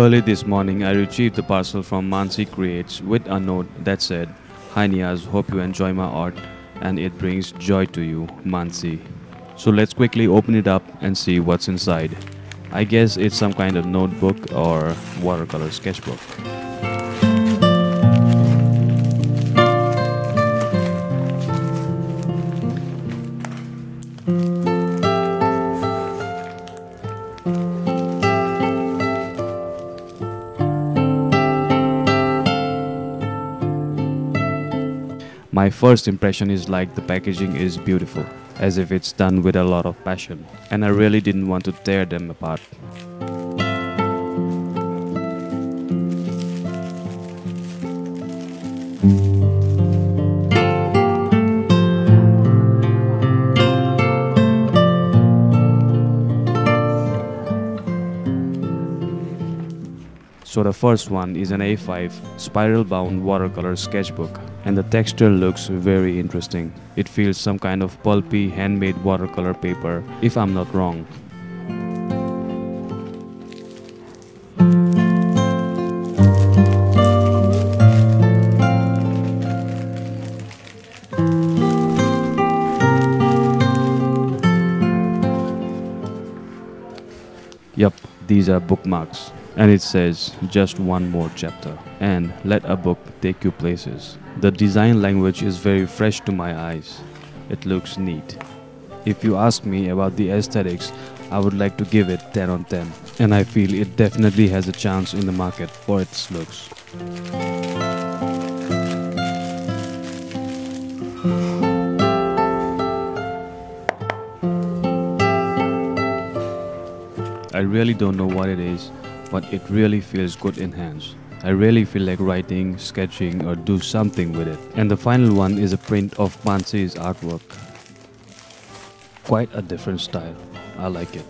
Early this morning, I received the parcel from Mansi Creates with a note that said, Hi Niaz, hope you enjoy my art and it brings joy to you, Mansi. So let's quickly open it up and see what's inside. I guess it's some kind of notebook or watercolor sketchbook. First impression is like the packaging is beautiful, as if it's done with a lot of passion, and I really didn't want to tear them apart. So the first one is an A5 spiral bound watercolor sketchbook and the texture looks very interesting. It feels some kind of pulpy handmade watercolor paper if I'm not wrong. Yup, these are bookmarks. And it says just one more chapter and let a book take you places. The design language is very fresh to my eyes. It looks neat. If you ask me about the aesthetics, I would like to give it 10 on 10 and I feel it definitely has a chance in the market for its looks. I really don't know what it is, but it really feels good in hands. I really feel like writing, sketching or do something with it. And the final one is a print of Mansi's artwork. Quite a different style. I like it.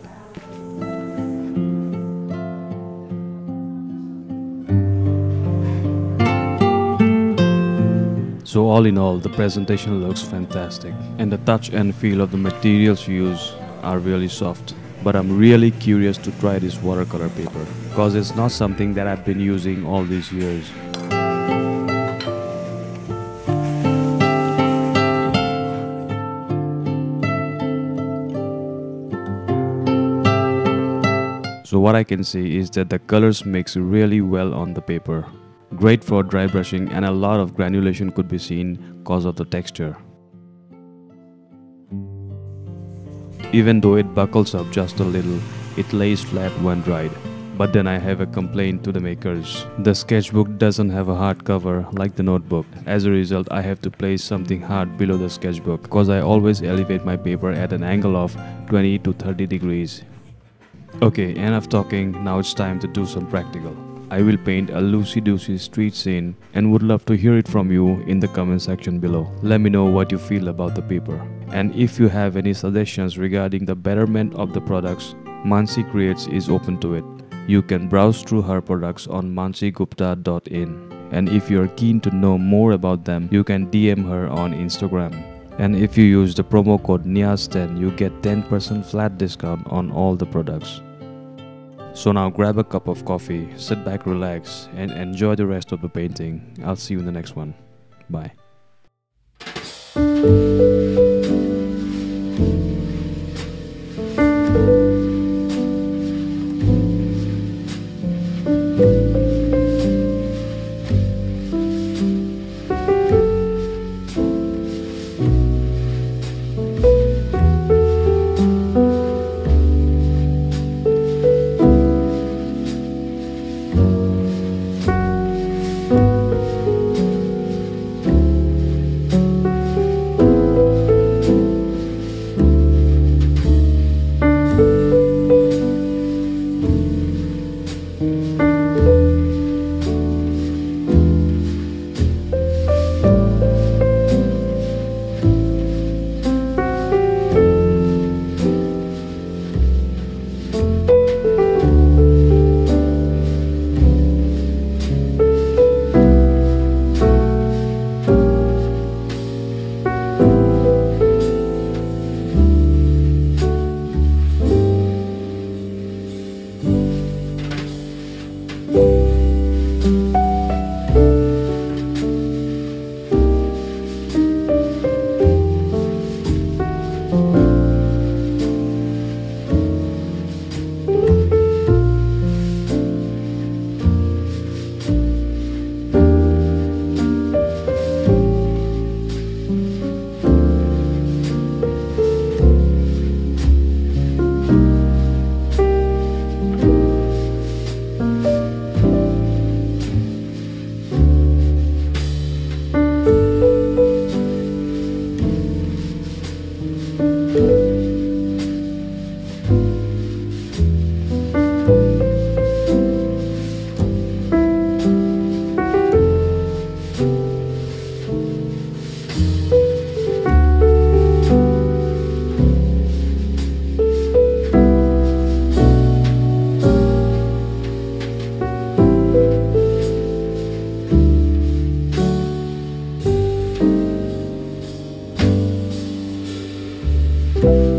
So all in all, the presentation looks fantastic and the touch and feel of the materials used are really soft. But I'm really curious to try this watercolor paper because it's not something that I've been using all these years. So what I can see is that the colors mix really well on the paper. Great for dry brushing and a lot of granulation could be seen cause of the texture. Even though it buckles up just a little, it lays flat when dried. But then I have a complaint to the makers. The sketchbook doesn't have a hard cover like the notebook. As a result, I have to place something hard below the sketchbook because I always elevate my paper at an angle of 20 to 30 degrees. Okay, enough talking, now it's time to do some practical. I will paint a loosey-goosey street scene and would love to hear it from you in the comment section below. Let me know what you feel about the paper. And if you have any suggestions regarding the betterment of the products, Mansi Creates is open to it. You can browse through her products on mansigupta.in. And if you're keen to know more about them, you can DM her on Instagram. And if you use the promo code NIAZ10, you get 10% flat discount on all the products. So now grab a cup of coffee, sit back, relax, and enjoy the rest of the painting. I'll see you in the next one. Bye. Bye.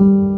You